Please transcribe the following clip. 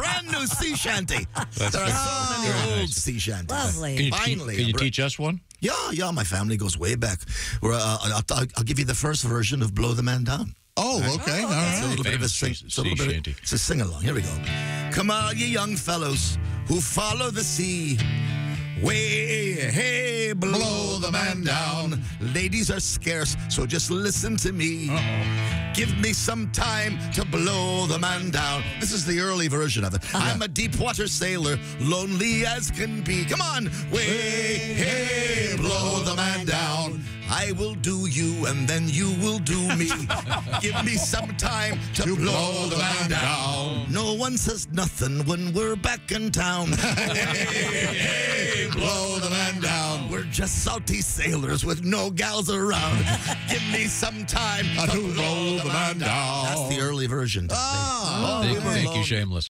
brand new sea shanty. That's there are so many very old nice. sea shanties. Lovely. Can you, Finally, can you teach us one? Yeah, yeah. My family goes way back. We're, uh, I'll, I'll, I'll give you the first version of "Blow the Man Down." Oh, okay. All It's a little bit of a sing. sea- It's a little bit. shanty. Of, it's a sing along. Here we go. Come on, you young fellows who follow the sea. Way, hey, blow the man down. Ladies are scarce, so just listen to me. Give me some time to blow the man down. This is the early version of it. Uh-huh. I'm a deep water sailor, lonely as can be. Come on, way, hey, blow the man down. I will do you, and then you will do me. Give me some time to, blow, the man down. No one says nothing when we're back in town. hey, hey, blow just salty sailors with no gals around. Give me some time to blow the man down. That's the early version. Oh, Thank, thank you. Shameless.